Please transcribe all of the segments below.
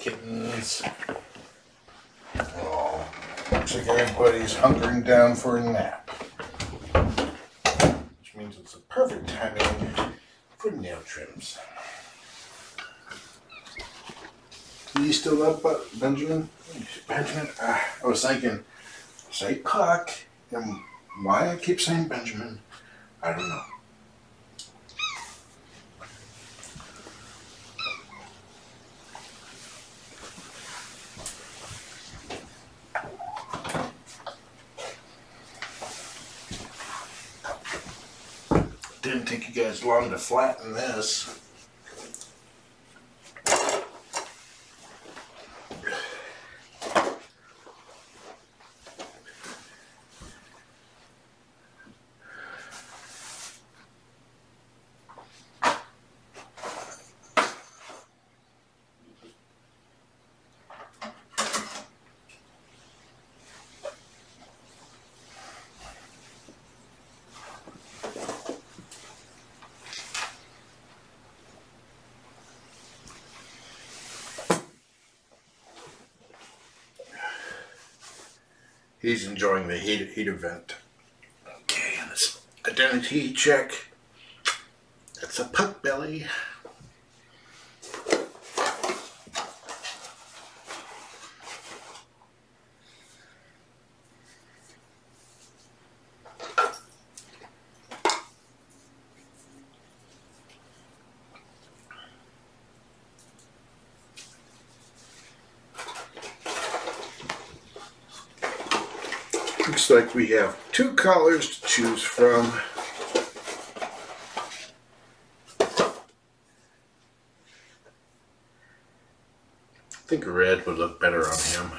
kittens. Oh, looks like everybody's hunkering down for a nap. Which means it's the perfect timing for nail trims. Are you still up, Benjamin? Benjamin? Ah, I was thinking, say Cluck, and why I keep saying Benjamin, I don't know. Didn't take you guys long to flatten this. He's enjoying the heat, heat event. Okay, and this identity check. That's a puck belly. Looks like we have two colors to choose from. I think red would look better on him.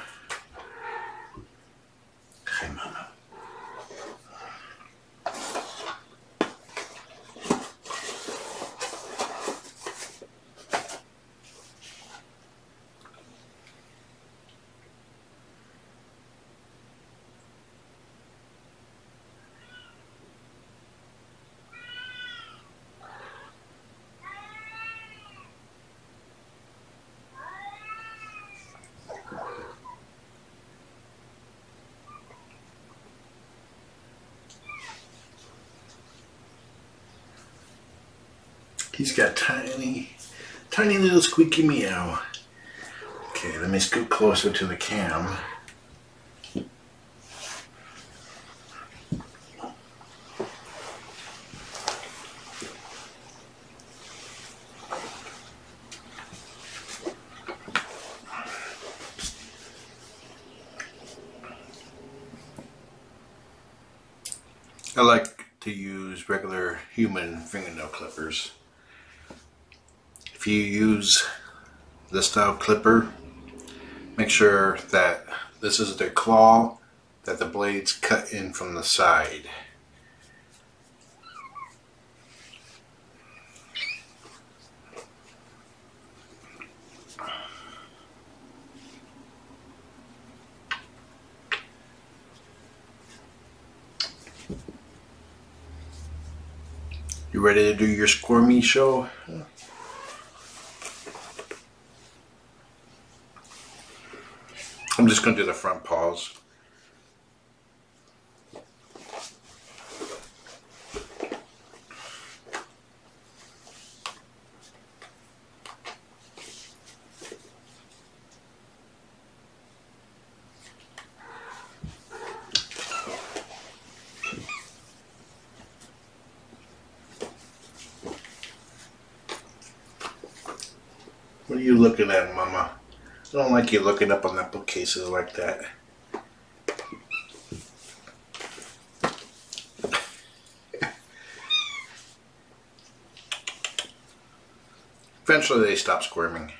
He's got tiny, tiny little squeaky meow. Okay, let me scoot closer to the cam. I like to use regular human fingernail clippers. If you use this style clipper, make sure that this is the claw that the blades cut in from the side. You ready to do your squirmy show? I'm just going to do the front paws. What are you looking at, Mama? I don't like you looking up on that bookcases like that. Eventually they stop squirming.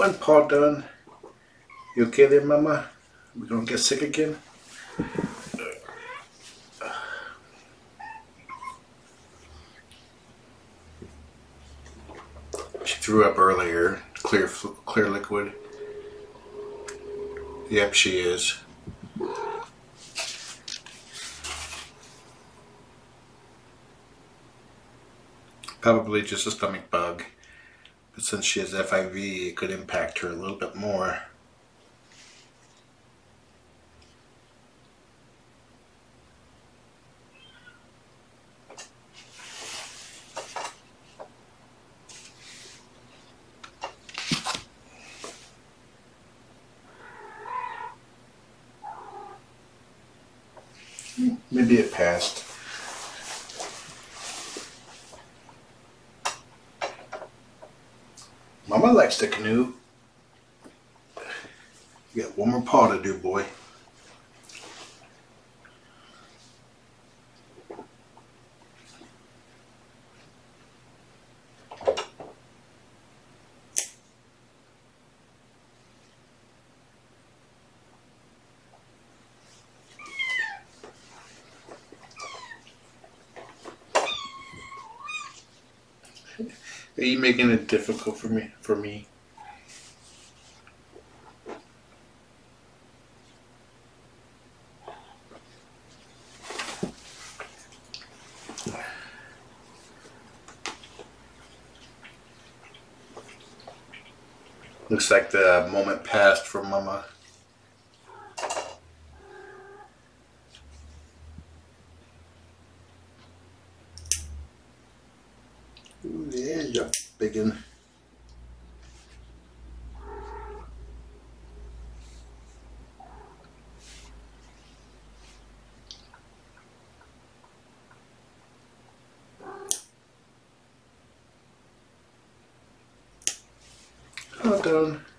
One part done. You okay there, Mama? We gonna get sick again? She threw up earlier. Clear, clear liquid. Yep, she is. Probably just a stomach bug. But since she has FIV, it could impact her a little bit more. Maybe it passed. Mama likes to canoe. You got one more paw to do, boy. You making it difficult for me? For me? Looks like the moment passed for Mama. There's a big one. All done.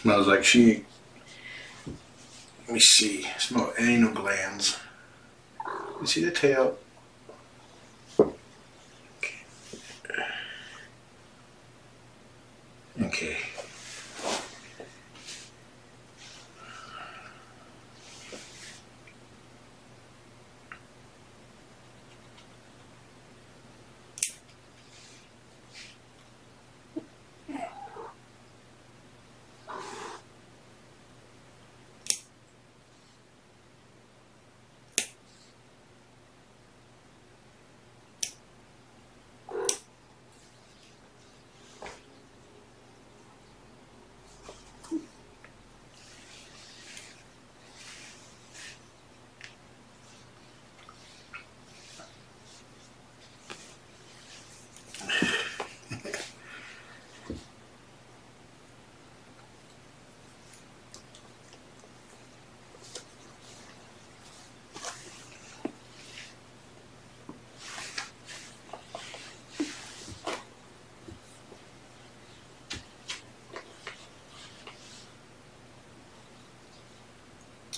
Smells like she. Let me see. Smell anal glands. You see the tail?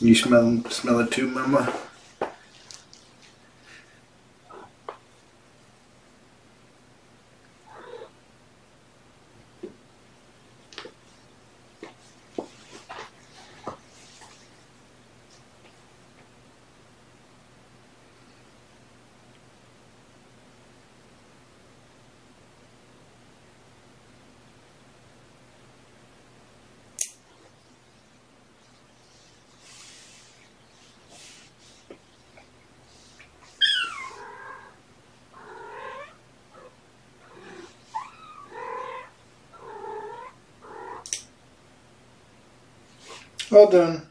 You smell smell it too, Mama? Well done.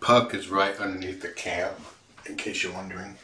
Puck is right underneath the cab, in case you're wondering.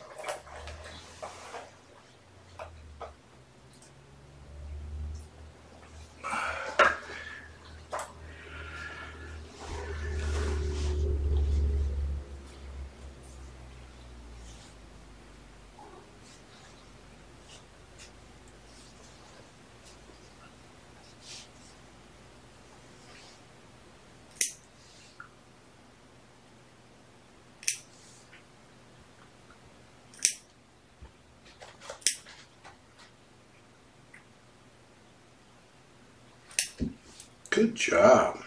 Good job.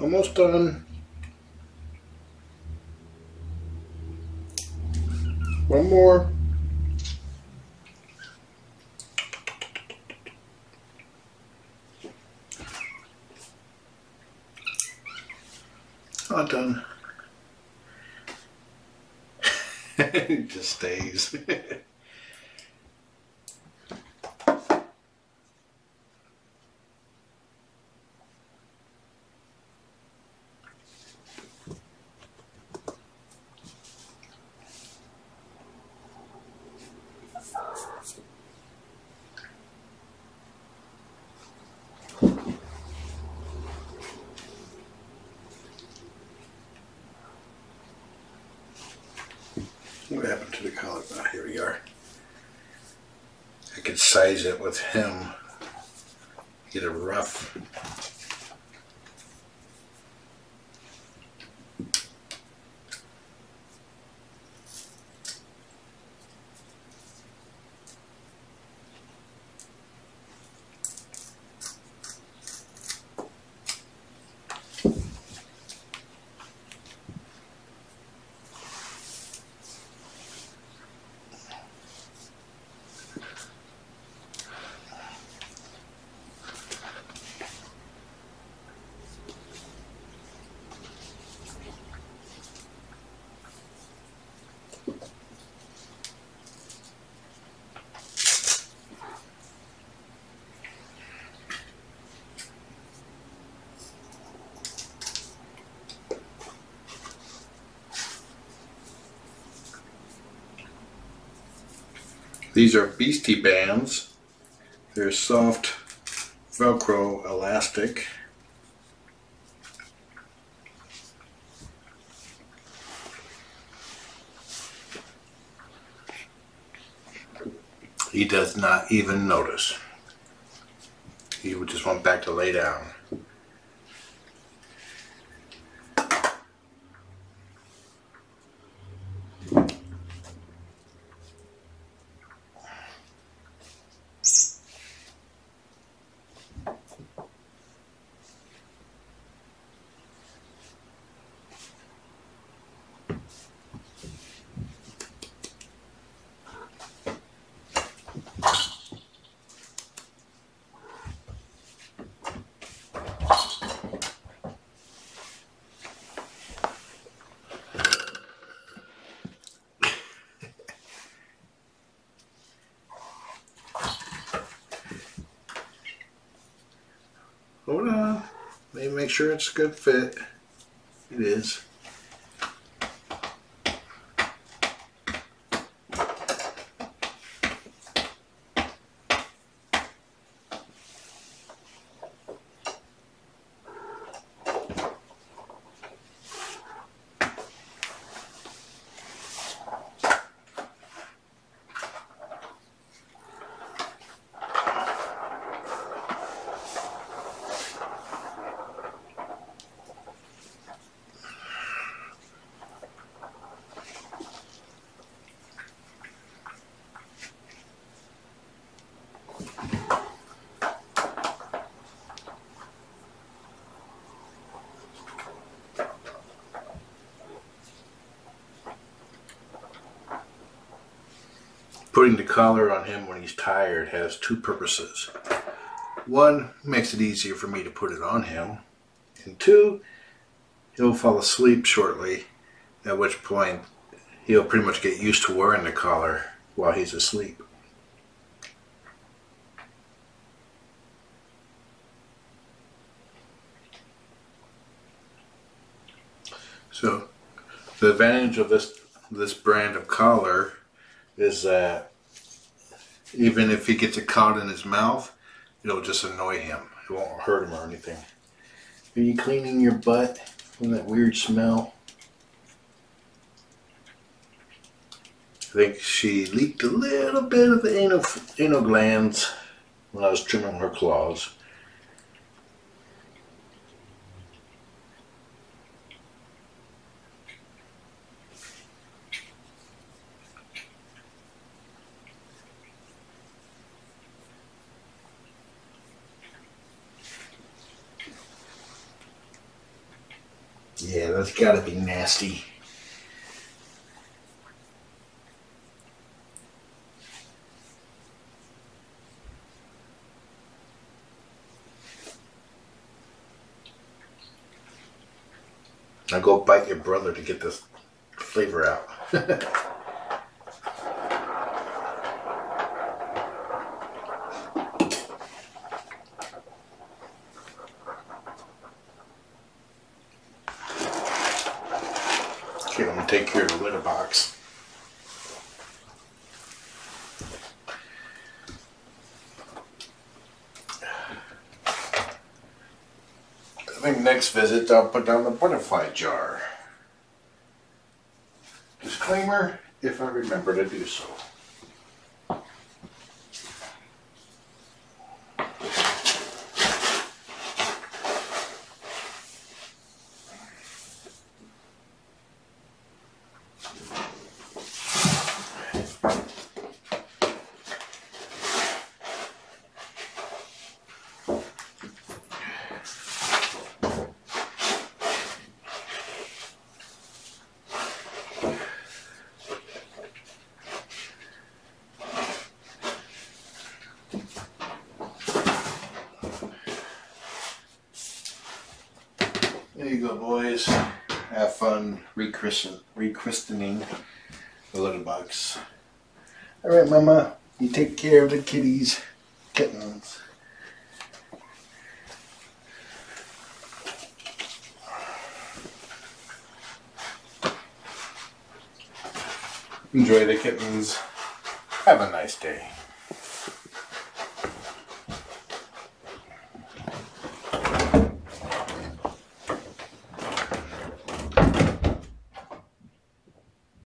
Almost done. One more. All done. it just stays. What happened to the collar? Ah, here we are. I it with him. Get a rough. These are Beastie Bands. They're soft Velcro elastic. He does not even notice. He would just want back to lay down. make sure it's a good fit. It is. Putting the collar on him when he's tired has two purposes. One, makes it easier for me to put it on him. And two, he'll fall asleep shortly, at which point he'll pretty much get used to wearing the collar while he's asleep. So, the advantage of this this brand of collar is that even if he gets it caught in his mouth, it'll just annoy him. It won't hurt him or anything. Are you cleaning your butt from that weird smell? I think she leaked a little bit of the anal, anal glands when I was trimming her claws. That's gotta be nasty. Now go bite your brother to get this flavor out. Okay, I'm gonna take care of the litter box. I think next visit I'll put down the butterfly jar. Disclaimer, if I remember to do so. There you go, boys. Have fun rechristen, rechristening the litter box. All right, Mama. You take care of the kitties, kittens. Enjoy the kittens. Have a nice day.